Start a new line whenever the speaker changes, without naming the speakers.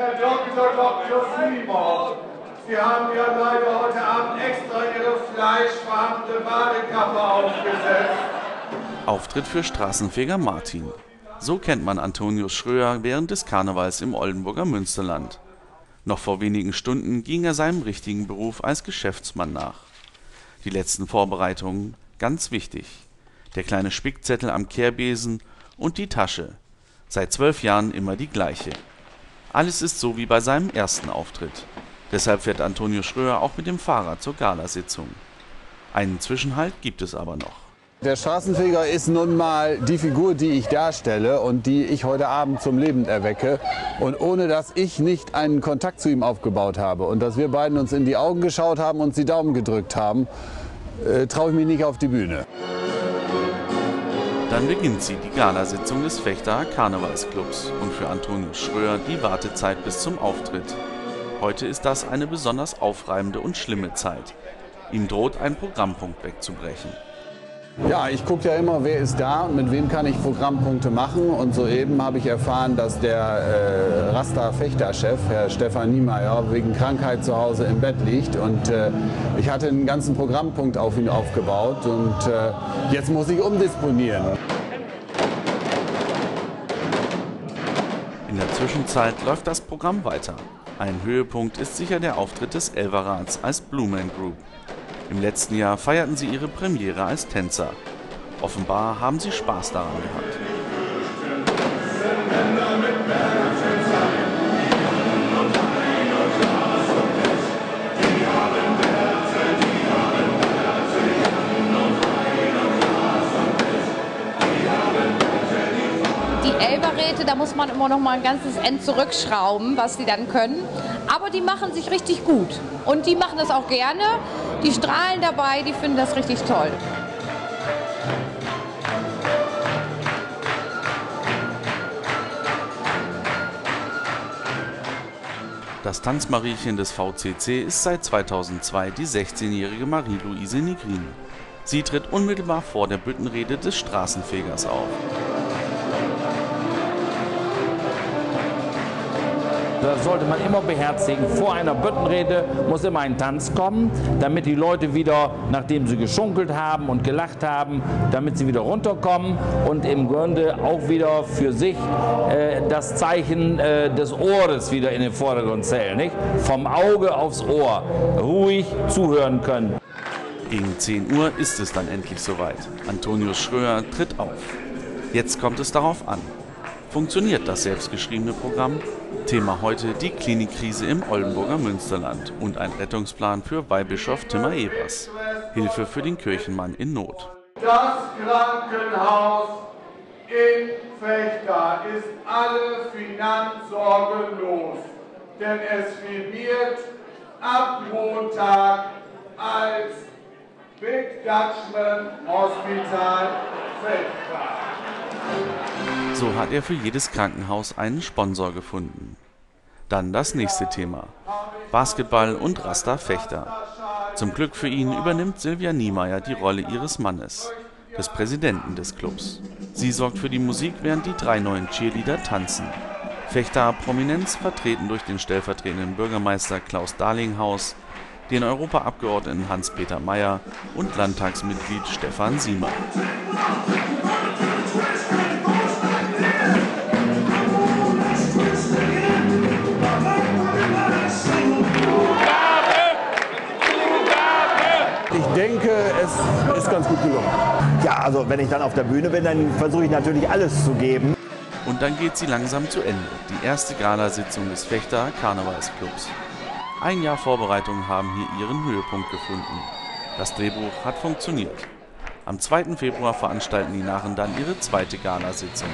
Herr Dr. Dr. Simon, Sie haben ja leider heute Abend extra Ihre fleischfarbene Badekappe aufgesetzt.
Auftritt für Straßenfeger Martin. So kennt man Antonius Schröer während des Karnevals im Oldenburger Münsterland. Noch vor wenigen Stunden ging er seinem richtigen Beruf als Geschäftsmann nach. Die letzten Vorbereitungen, ganz wichtig. Der kleine Spickzettel am Kehrbesen und die Tasche. Seit zwölf Jahren immer die gleiche. Alles ist so wie bei seinem ersten Auftritt. Deshalb fährt Antonius Schröer auch mit dem Fahrrad zur Galasitzung. Einen Zwischenhalt gibt es aber noch.
Der Straßenfeger ist nun mal die Figur, die ich darstelle und die ich heute Abend zum Leben erwecke. Und ohne dass ich nicht einen Kontakt zu ihm aufgebaut habe und dass wir beiden uns in die Augen geschaut haben und die Daumen gedrückt haben, äh, traue ich mich nicht auf die Bühne.
Dann beginnt sie, die Galasitzung des Fechter Karnevalsclubs und für Antonius Schröer die Wartezeit bis zum Auftritt. Heute ist das eine besonders aufreibende und schlimme Zeit. Ihm droht ein Programmpunkt wegzubrechen.
Ja, ich gucke ja immer, wer ist da und mit wem kann ich Programmpunkte machen. Und soeben habe ich erfahren, dass der äh, Rasta-Fechter-Chef, Herr Stefan Niemeyer, wegen Krankheit zu Hause im Bett liegt. Und äh, ich hatte einen ganzen Programmpunkt auf ihn aufgebaut und äh, jetzt muss ich umdisponieren.
In der Zwischenzeit läuft das Programm weiter. Ein Höhepunkt ist sicher der Auftritt des Elverrats als Blue Man Group. Im letzten Jahr feierten sie ihre Premiere als Tänzer. Offenbar haben sie Spaß daran gehabt.
Elberräte, da muss man immer noch mal ein ganzes End zurückschrauben, was die dann können. Aber die machen sich richtig gut. Und die machen das auch gerne. Die strahlen dabei, die finden das richtig toll.
Das Tanzmariechen des VCC ist seit 2002 die 16-jährige Marie-Louise Nigrin. Sie tritt unmittelbar vor der Büttenrede des Straßenfegers auf.
Das sollte man immer beherzigen. Vor einer Büttenrede muss immer ein Tanz kommen, damit die Leute wieder, nachdem sie geschunkelt haben und gelacht haben, damit sie wieder runterkommen und im Grunde auch wieder für sich äh, das Zeichen äh, des Ohres wieder in den Vordergrund zählen. Nicht? Vom Auge aufs Ohr ruhig zuhören können.
Gegen 10 Uhr ist es dann endlich soweit. Antonius Schröer tritt auf. Jetzt kommt es darauf an. Funktioniert das selbstgeschriebene Programm? Thema heute die Klinikkrise im Oldenburger Münsterland und ein Rettungsplan für Weihbischof Timmer Ebers. Hilfe für den Kirchenmann in Not.
Das Krankenhaus in Fechter ist alle Finanzsorge los, denn es firmiert ab Montag als Big Dutchman Hospital Fechter.
So hat er für jedes Krankenhaus einen Sponsor gefunden. Dann das nächste Thema. Basketball und Rasta Fechter. Zum Glück für ihn übernimmt Silvia Niemeyer die Rolle ihres Mannes, des Präsidenten des Clubs. Sie sorgt für die Musik, während die drei neuen Cheerleader tanzen. Fechter Prominenz vertreten durch den stellvertretenden Bürgermeister Klaus Darlinghaus, den Europaabgeordneten Hans-Peter Mayer und Landtagsmitglied Stefan Siemer.
Ganz gut gelungen.
Ja, also wenn ich dann auf der Bühne bin, dann versuche ich natürlich alles zu geben.
Und dann geht sie langsam zu Ende, die erste Galasitzung des Fechter Karnevalsclubs. Ein Jahr Vorbereitungen haben hier ihren Höhepunkt gefunden. Das Drehbuch hat funktioniert. Am 2. Februar veranstalten die Narren dann ihre zweite Galasitzung.